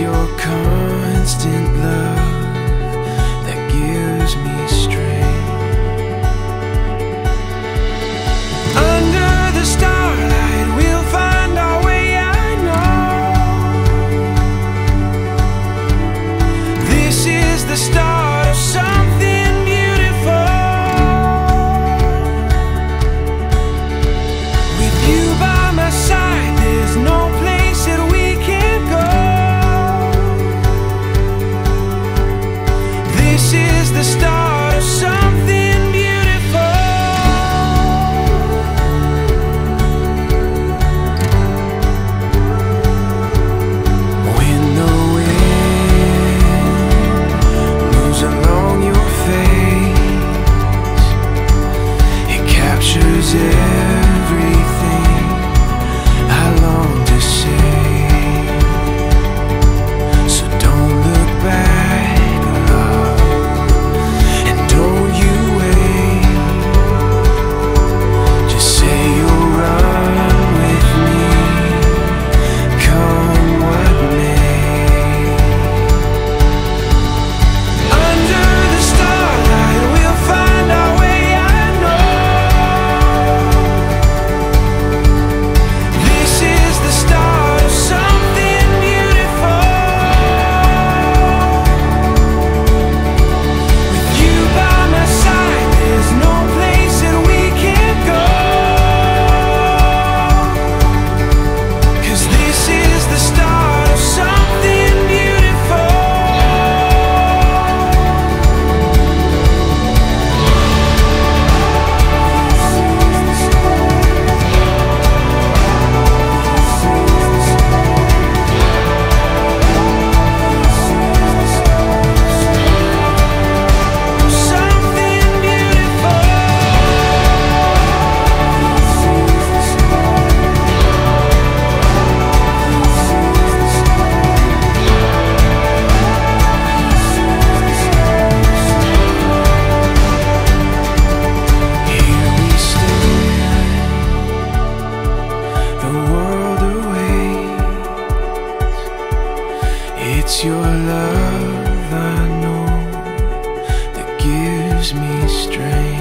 your constant love that gives me It's your love I know that gives me strength.